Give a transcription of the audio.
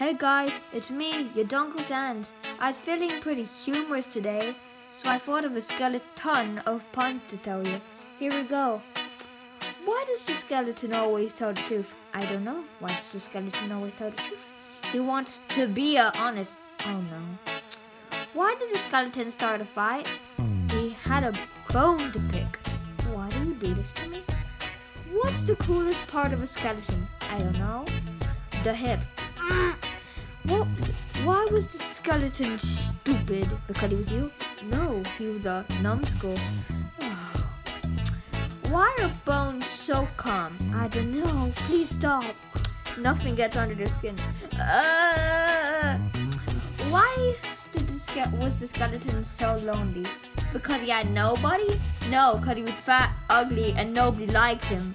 Hey guys, it's me, your Duncle Sans. I was feeling pretty humorous today, so I thought of a skeleton of puns to tell you. Here we go. Why does the skeleton always tell the truth? I don't know. Why does the skeleton always tell the truth? He wants to be a honest. Oh no. Why did the skeleton start a fight? He had a bone to pick. Why do you do this to me? What's the coolest part of a skeleton? I don't know. The hip. Mm. What Why was the skeleton stupid? Because he was you? No, he was a numbskull. Why are bones so calm? I don't know. Please stop. Nothing gets under their skin. Uh, why did the ske- was the skeleton so lonely? Because he had nobody? No, because he was fat, ugly, and nobody liked him.